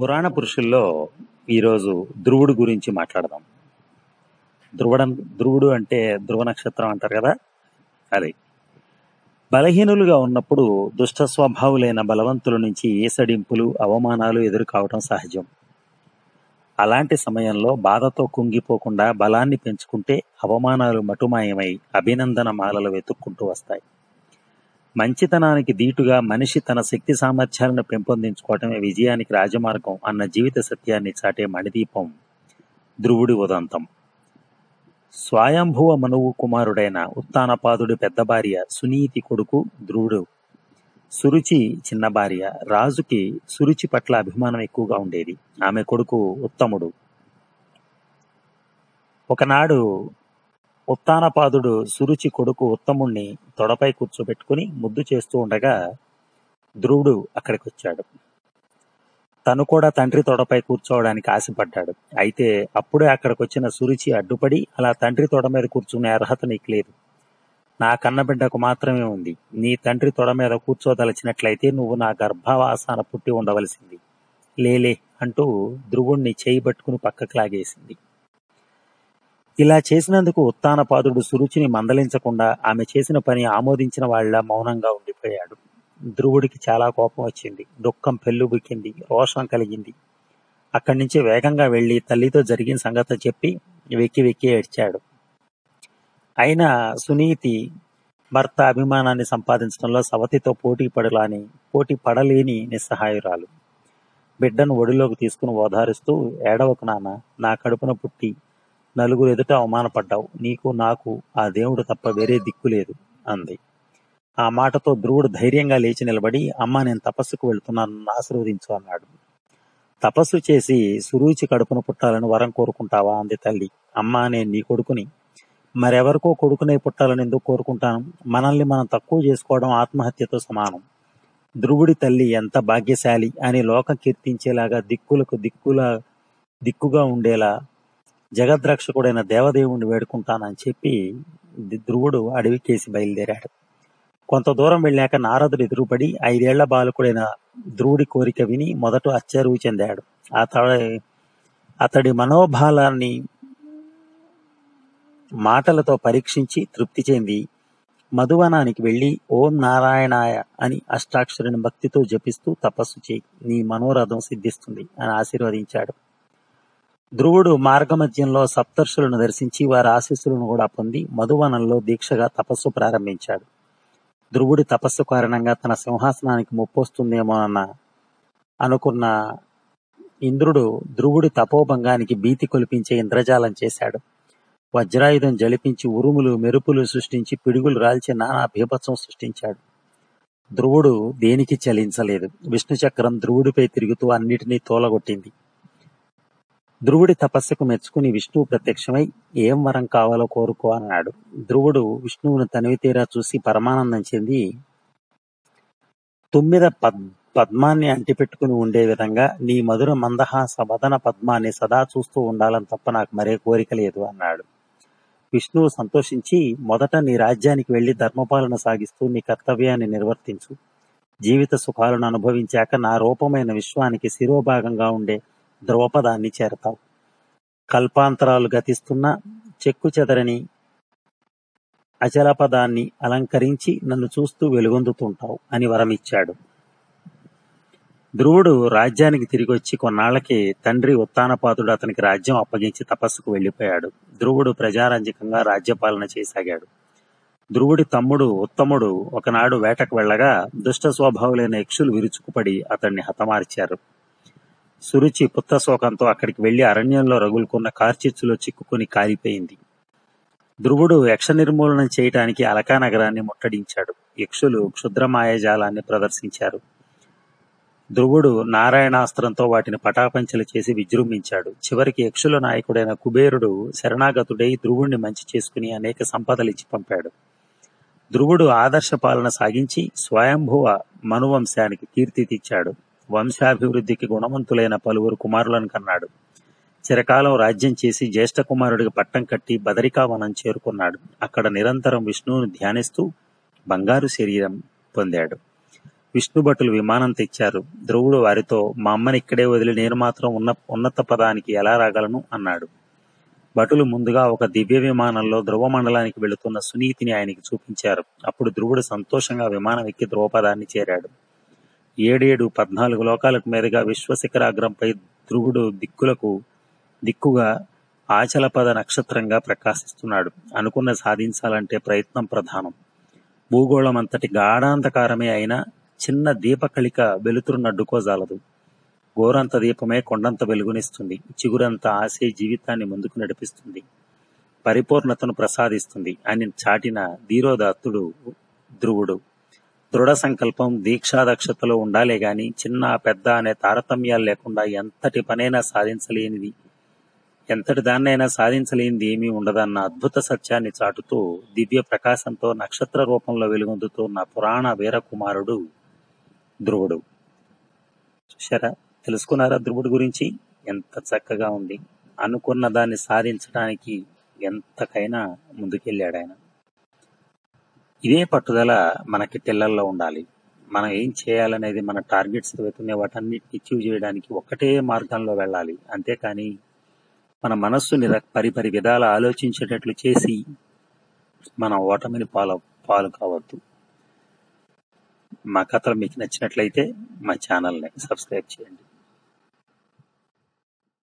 పురాణ పురుషుల్లో ఈరోజు ధ్రువుడు గురించి మాట్లాడదాం. ధ్రువడం ధ్రువుడు అంటే ధ్రువ నక్షత్రం అంటారు కదా? అది. బలహీనులుగా ఉన్నప్పుడు దుష్ట స్వభావులైన బలవంతుల నుంచి ఏసడింపులు అవమానాలు ఎదురు కావటం సహజం. అలాంటి సమయంలో బాధతో కుంగిపోకుండా బలాన్ని పెంచుకుంటే అవమానాలు మటుమాయమై అభినందన మాలలు వెతుక్కుంటూ వస్తాయి. మంచితనానికి దీటుగా మనిషి తన శక్తి సామర్థ్యాలను పెంపొందించుకోవటమే విజయానికి రాజమార్గం అన్న జీవిత సత్యాన్ని చాటే మణిదీపం. ధ్రువుడి ఉదంతం. స్వయంభువ మనువు కుమారుడైన ఉత్తానపాదుడి పెద్ద భార్య సునీతి కొడుకు ధ్రువుడు. సురుచి చిన్న భార్య రాజుకి సురుచి పట్ల అభిమానం ఎక్కువగా ఉండేది. ఆమె కొడుకు ఉత్తముడు. ఒకనాడు ఉత్తానపాదుడు సురుచి కొడుకు ఉత్తముణ్ణి తొడపై కూర్చోబెట్టుకుని ముద్దు చేస్తూ ఉండగా ధ్రువుడు అక్కడికి వచ్చాడు తను కూడా తండ్రి తొడపై కూర్చోవడానికి ఆశపడ్డాడు. అయితే అప్పుడే అక్కడికి వచ్చిన సురుచి అడ్డుపడి అలా తండ్రి తొడ మీద కూర్చునే అర్హత నీకు లేదు. నా కన్నబిడ్డకు మాత్రమే ఉంది. నీ తండ్రి తొడ మీద కూర్చోదలచినట్లయితే నువ్వు నా గర్భావాసాన పుట్టి ఉండవలసింది. లేలే అంటూ ధ్రువుణ్ణి చేయి పట్టుకుని పక్కకు లాగేసింది. ఇలా చేసినందుకు ఉత్తానపాదుడు సురుచిని మందలించకుండా ఆమె చేసిన పని ఆమోదించిన వాళ్ళ మౌనంగా ఉండిపోయాడు. ధ్రువుడికి చాలా కోపం వచ్చింది. దుఃఖం పెళ్ళుబుక్కింది రోషం కలిగింది. అక్కడి నుంచి వేగంగా వెళ్ళి తల్లితో జరిగిన సంగతి చెప్పి వెక్కి వెక్కి ఏడ్చాడు. అయినా సునీతి భర్త అభిమానాన్ని సంపాదించడంలో సవతితో పోటీ పడలాని పోటీ పడలేని నిస్సహాయురాలు. బిడ్డను ఒడిలోకి తీసుకుని ఓదారుస్తూ ఏడవకు నాన్న నా కడుపున పుట్టి నలుగురు ఎదుట అవమానపడ్డావు. నీకు నాకు ఆ దేవుడు తప్ప వేరే దిక్కు లేదు అంది. ఆ మాటతో ధ్రువుడు ధైర్యంగా లేచి నిలబడి అమ్మ నేను తపస్సుకు వెళ్తున్నాను ఆశీర్వదించు అన్నాడు. తపస్సు చేసి సురూచి కడుపున పుట్టాలని వరం కోరుకుంటావా? అంది తల్లి. అమ్మ నేను నీ కొడుకుని. మరెవరికో కొడుకునే పుట్టాలని ఎందుకు కోరుకుంటాను? మనల్ని మనం తక్కువ చేసుకోవడం ఆత్మహత్యతో సమానం. ధ్రువుడి తల్లి ఎంత భాగ్యశాలి అని లోకం కీర్తించేలాగా దిక్కులకు దిక్కుల దిక్కుగా ఉండేలా జగద్రక్షకుడైన దేవదేవుణ్ణి వేడుకుంటానని చెప్పి ధ్రువుడు అడవికేసి బయలుదేరాడు. కొంత దూరం వెళ్ళాక నారదుడు ఎదురుపడి ఐదేళ్ళ బాలకుడైన ధ్రువుడి కోరిక విని మొదట ఆశ్చర్య చెందాడు. అతడి అతడి మనోభావాన్ని మాటలతో పరీక్షించి తృప్తి చెంది మధువనానికి వెళ్ళి ఓం నారాయణాయ అని అష్టాక్షరిని భక్తితో జపిస్తూ తపస్సు చేయి నీ మనోరథం సిద్ధిస్తుంది అని ఆశీర్వదించాడు. ధ్రువుడు మార్గమధ్యంలో సప్తర్షులను దర్శించి వారి ఆశీస్సులను కూడా పొంది మధువనంలో దీక్షగా తపస్సు ప్రారంభించాడు. ధ్రువుడి తపస్సు కారణంగా తన సింహాసనానికి ముప్పొస్తుందేమో అన్న అనుకున్న ఇంద్రుడు ధ్రువుడి తపోభంగానికి భీతి కొలిపించే ఇంద్రజాలం చేశాడు. వజ్రాయుధం జలిపించి ఉరుములు మెరుపులు సృష్టించి పిడుగులు రాల్చి నానా భీభత్సం సృష్టించాడు. ధ్రువుడు దేనికి చలించలేదు. విష్ణు చక్రం ధ్రువుడిపై తిరుగుతూ అన్నిటినీ తోలగొట్టింది. ధ్రువుడి తపస్సుకు మెచ్చుకుని విష్ణువు ప్రత్యక్షమై ఏం వరం కావాలో కోరుకో అన్నాడు. ధ్రువుడు విష్ణువును తనివి తీరా చూసి పరమానందం చెంది తుమ్మిద పద్ పద్మాన్ని అంటిపెట్టుకుని ఉండే విధంగా నీ మధుర మందహాస వదన పద్మాన్ని సదా చూస్తూ ఉండాలని తప్ప నాకు మరే కోరిక లేదు అన్నాడు. విష్ణువు సంతోషించి మొదట నీ రాజ్యానికి వెళ్ళి ధర్మపాలన సాగిస్తూ నీ కర్తవ్యాన్ని నిర్వర్తించు. జీవిత సుఖాలను అనుభవించాక నా రూపమైన విశ్వానికి శిరోభాగంగా ఉండే ధ్రువపదాన్ని చేరతావు. కల్పాంతరాలు గతిస్తున్న చెక్కు చెదరని అచలపదాన్ని అలంకరించి నన్ను చూస్తూ వెలుగొందుతుంటావు అని వరమిచ్చాడు. ధ్రువుడు రాజ్యానికి తిరిగి వచ్చి కొన్నాళ్ళకి తండ్రి ఉత్తానపాతుడు అతనికి రాజ్యం అప్పగించి తపస్సుకు వెళ్ళిపోయాడు ధ్రువుడు ప్రజారంజకంగా రాజ్యపాలన చేసాగాడు. ధ్రువుడి తమ్ముడు ఉత్తముడు ఒకనాడు వేటకు వెళ్ళగా దుష్ట స్వభావులైన యక్షులు విరుచుకుపడి అతన్ని హతమార్చారు. సురుచి పుత్తశోకంతో అక్కడికి వెళ్ళి అరణ్యంలో రగులుకున్న కార్చిచ్చులో చిక్కుకుని కాలిపోయింది. ధ్రువుడు యక్ష నిర్మూలనం చేయటానికి అలకా నగరాన్ని ముట్టడించాడు. యక్షులు క్షుద్ర మాయాజాలాన్ని ప్రదర్శించారు. ధ్రువుడు నారాయణాస్త్రంతో వాటిని పటాపంచలు చేసి విజృంభించాడు. చివరికి యక్షుల నాయకుడైన కుబేరుడు శరణాగతుడై ధ్రువుణ్ణి మంచి చేసుకుని అనేక సంపదలిచ్చి పంపాడు. ధ్రువుడు ఆదర్శ పాలన సాగించి స్వయంభువ మనువంశానికి కీర్తి తెచ్చాడు. వంశాభివృద్ధికి గుణవంతులైన పలువురు కుమారులను కన్నాడు. చిరకాలం రాజ్యం చేసి జ్యేష్ఠ కుమారుడికి పట్టం కట్టి బదరికావనం చేరుకున్నాడు. అక్కడ నిరంతరం విష్ణువుని ధ్యానిస్తూ బంగారు శరీరం పొందాడు. విష్ణు భటులు విమానం తెచ్చారు. ధ్రువుడు వారితో మా అమ్మని ఇక్కడే వదిలి నేను మాత్రం ఉన్న ఉన్నత పదానికి ఎలా రాగలను అన్నాడు. భటులు ముందుగా ఒక దివ్య విమానంలో ధ్రువ మండలానికి వెళుతున్న సునీతిని ఆయనకి చూపించారు. అప్పుడు ధ్రువుడు సంతోషంగా విమానం ఎక్కి ధ్రువపదాన్ని చేరాడు. ఏడేడు పద్నాలుగు లోకాలకు మీదుగా విశ్వశిఖరాగ్రంపై ధ్రువుడు దిక్కులకు దిక్కుగా ఆచలపద నక్షత్రంగా ప్రకాశిస్తున్నాడు. అనుకున్న సాధించాలంటే ప్రయత్నం ప్రధానం. భూగోళం అంతటి గాఢాంధకారమే అయినా చిన్న దీపకళిక వెలుతురునడ్డుకోజాలదు గోరంత దీపమే కొండంత వెలుగునిస్తుంది. చిగురంత ఆశే జీవితాన్ని ముందుకు నడిపిస్తుంది. పరిపూర్ణతను ప్రసాదిస్తుంది. అని చాటిన ధీరోదాత్తుడు ధ్రువుడు దృఢ సంకల్పం దీక్షాదక్షతలో ఉండాలే గాని చిన్న పెద్ద అనే తారతమ్యాలు లేకుండా ఎంతటి పనైనా సాధించలేనిది. ఎంతటి దాన్నైనా సాధించలేనిది ఏమీ ఉండదన్న అద్భుత సత్యాన్ని చాటుతూ దివ్య ప్రకాశంతో నక్షత్ర రూపంలో వెలుగొందుతున్న పురాణ వీరకుమారుడు ధ్రువుడు. చూశారా? తెలుసుకున్నారా ధ్రువుడు గురించి? ఎంత చక్కగా ఉంది. అనుకున్న దాన్ని సాధించడానికి ఎంతకైనా ముందుకెళ్ళాడు ఆయన ఇదే పట్టుదల మనకి పిల్లల్లో ఉండాలి. మనం ఏం చేయాలనేది మన టార్గెట్స్ వెతున్న వాటన్నిటిని అచీవ్ చేయడానికి ఒక్కటే మార్గంలో వెళ్ళాలి. అంతేకాని మన మనస్సుని రక- పరిపరి విధాల ఆలోచించేటట్లు చేసి మన ఓటమిని పాలు పాలు కావద్దు. మా కథలు మీకు నచ్చినట్లయితే మా ఛానల్ని సబ్స్క్రైబ్ చేయండి.